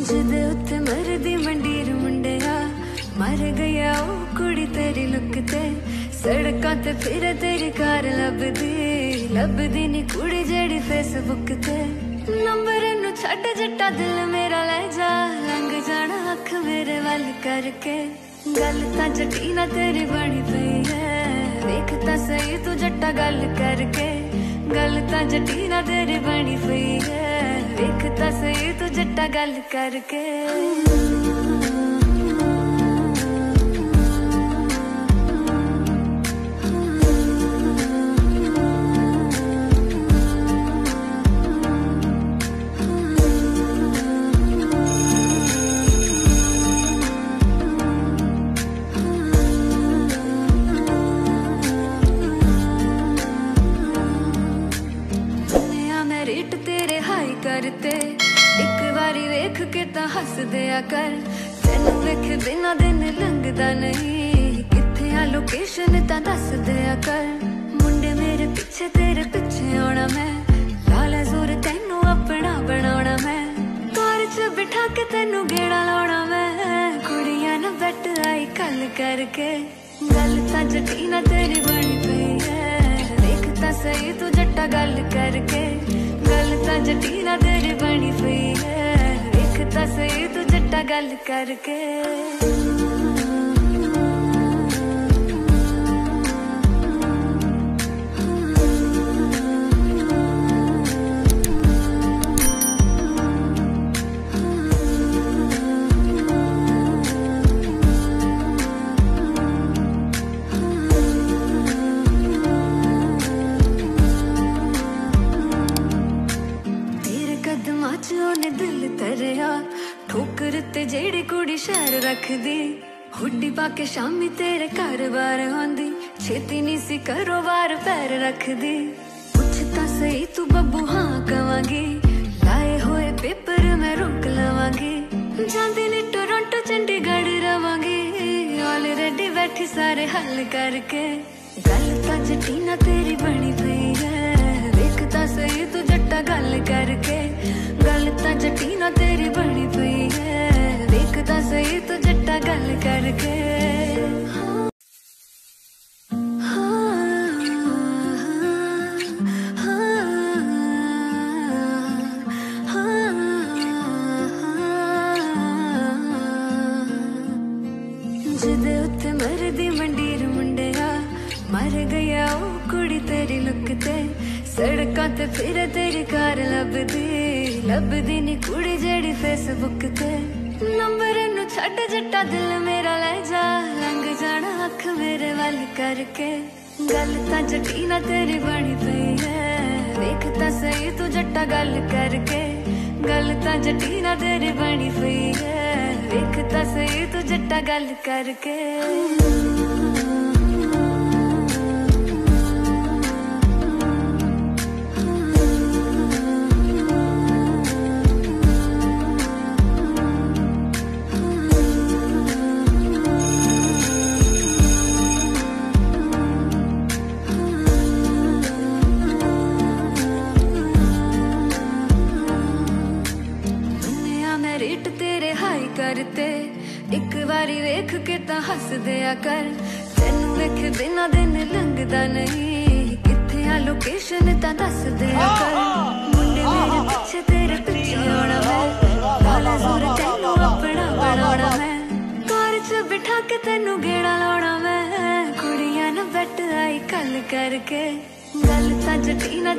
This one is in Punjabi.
ਜਿਹਦੇ ਉੱਤੇ ਮਰਦੀ ਮੰਡੀਰ ਮੁੰਡਿਆ। ਮਰ ਗਿਆ ਉਹ ਕੁੜੀ ਤੇਰੀ ਲੁੱਕ ਤੇ। ਸੜਕਾਂ ਤੇ ਫਿਰ ਤੇਰੀ ਕਾਰ ਲੱਭਦੀ। ਲੱਭਦੀ ਨੀ ਕੁੜੀ ਜਿਹੜੀ ਫੇਸਬੁੱਕ ਤੇ। ਨੰਬਰ ਨੂੰ ਛੱਡ ਜੱਟਾ ਦਿਲ ਮੇਰਾ ਲੈ ਜਾ। ਲੰਘ ਜਾਣਾ ਅੱਖ ਮੇਰੇ ਵੱਲ ਕਰਕੇ। ਗੱਲ ਤਾਂ ਜੱਟੀ ਨਾ ਤੇਰੀ ਬਣੀ ਪਈ ਹੈ। ਵੇਖ ਤਾਂ ਸਹੀ ਤੂੰ ਜੱਟਾ ਗੱਲ ਕਰਕੇ। ਗੱਲ ਤਾਂ ਜੱਟੀ ਨਾ ਤੇਰੀ ਬਣੀ ਪਈ ਹੈ। ਵੇਖ ਤਾਂ ਸਹੀ ਤੂੰ ਜੱਟਾ ਗੱਲ ਕਰਕੇ। ਕਰਤੇ। ਇੱਕ ਵਾਰੀ ਵੇਖ ਕੇ ਤਾਂ ਹੱਸਦੇ ਆ ਕਰ। ਤੈਨੂੰ ਵੇਖ ਦਿਨਾਂ ਦਿਨ ਲੰਘਦਾ ਨਹੀਂ। ਕਿੱਥੇ ਆ ਲੋਕੇਸ਼ਨ ਤਾਂ ਦੱਸਦੇ ਆ ਕਰ। ਮੁੰਡੇ ਮੇਰੇ ਪਿੱਛੇ, ਤੇਰੇ ਪਿੱਛੇ ਆਉਣਾ ਮੈਂ। ਲਾਲਾ ਜ਼ੋਰ ਤੈਨੂੰ ਆਪਣਾ ਬਣਾਉਣਾ ਮੈਂ। ਕਾਰ 'ਚ ਬਿਠਾ ਕੇ ਤੈਨੂੰ ਗੇੜਾ ਲਾਉਣਾ ਮੈਂ। ਕੁੜੀਆਂ ਨਾਲ ਬੈਠ ਆਈ ਕੱਲ ਕਰਕੇ। ਗੱਲ ਤਾਂ ਜੱਟੀ ਨਾ ਤੇਰੀ ਬਣੀ ਪਈ ਹੈ ਵੇਖ ਤਾਂ ਸਹੀ ਤੂੰ ਜੱਟਾ ਗੱਲ ਕਰਕੇ। ਗੱਲ ਤਾਂ ਜੱਟੀ ਨਾ ਗੱਲ ਕਰਕੇ ਤੇ ਜਿਹੜੀ ਕੁੜੀ ਸ਼ਹਿਰ ਰੱਖਦੀ, ਹੁੱਡੀ ਪਾ ਕੇ ਸ਼ਾਮੀ ਤੇਰੇ ਘਰ ਬਾਰ ਆਉਂਦੀ, ਛੇਤੀ ਨਹੀਂ ਸੀ ਕਰੋ ਵਾਰ ਪੈਰ ਰੱਖਦੀ। ਪੁੱਛ ਤਾਂ ਸਹੀ ਤੂੰ ਬੱਬੂ, ਹਾਂ ਕਵਾਂਗੀ। ਲਾਏ ਹੋਏ ਪੇਪਰ ਮੈਂ ਰੋਕ ਲਵਾਂਗੀ। ਜਾਂਦੀ ਨੇ ਟੋਰਾਂਟੋ, ਚੰਡੀਗੜ੍ਹ ਰਵਾਂਗੀ। ਆਲਰੇਡੀ ਬੈਠੀ ਸਾਰੇ ਹੱਲ ਕਰਕੇ। ਗੱਲ ਤਾਂ ਜੱਟੀ ਨਾ ਤੇਰੀ ਬਣੀ ਪਈ ਹੈ। ਵੇਖ ਤਾਂ ਸਹੀ ਤੂੰ ਜੱਟਾ ਗੱਲ ਕਰਕੇ। ਗੱਲ ਤਾਂ ਜਟੀਨਾ ਤੇਰੀ ਬਣੀ ਤਾਂ ਸਹੀ ਤੂੰ ਜੱਟਾ ਗੱਲ ਕਰਕੇ ਜਿਹਦੇ ਉੱਤੇ ਮਰਦੀ ਮੰਡੀਰ ਮੁੰਡਿਆ ਮਰ ਗਿਆ ਉਹ ਕੁੜੀ ਤੇਰੀ ਲੁੱਕ ਤੇ ਸੜਕਾਂ ਤੇ ਫਿਰ ਤੇਰੀ ਕਾਰ ਲੱਭਦੀ ਲੱਭਦੀ ਨੀ ਕੁੜੀ ਜਿਹੜੀ ਫੇਸਬੁੱਕ ਤੇ ਨੰਬਰ ਨੂੰ ਛੱਡ ਜੱਟਾ ਦਿਲ ਮੇਰਾ ਲੈ ਜਾ। ਲੰਘ ਜਾਣਾ ਅੱਖ ਮੇਰੇ ਵੱਲ ਕਰਕੇ। ਗੱਲ ਤਾਂ ਜੱਟੀ ਨਾ ਤੇਰੀ ਬਣੀ ਪਈ ਹੈ। ਵੇਖ ਤਾਂ ਸਹੀ ਤੂੰ ਜੱਟਾ ਗੱਲ ਕਰਕੇ। ਗੱਲ ਤਾਂ ਜੱਟੀ ਨਾ ਤੇਰੀ ਬਣੀ ਪਈ ਹੈ। ਵੇਖ ਤਾਂ ਸਹੀ ਤੂੰ ਜੱਟਾ ਗੱਲ ਕਰਕੇ। ਕਰਤੇ ਇੱਕ ਵਾਰੀ ਵੇਖ ਕੇ ਤਾਂ ਹੱਸਦੇ ਆ ਕਰ ਤੈਨੂੰ ਵੇਖ ਦਿਨਾਂ ਦਿਨ ਲੰਘਦਾ ਨਹੀਂ ਕਿੱਥੇ ਆ ਲੋਕੇਸ਼ਨ ਤਾਂ ਦੱਸਦੇ ਆ ਕਰ ਮੁੰਡੇ ਮੇਰੇ ਪਿੱਛੇ ਤੇਰੇ ਪਿੱਛੇ ਆਉਣਾ ਮੈਂ ਲਾਲਾ ਜ਼ੋਰ ਤੈਨੂੰ ਆਪਣਾ ਬਣਾਉਣਾ ਮੈਂ ਕਾਰ 'ਚ ਬਿਠਾ ਕੇ ਤੈਨੂੰ ਗੇੜਾ ਲਾਉਣਾ ਮੈਂ ਕੁੜੀਆਂ ਨਾ ਬੈਠ ਆਈ ਕੱਲ ਕਰਕੇ ਗੱਲ ਤਾਂ ਜੱਟੀ ਨਾ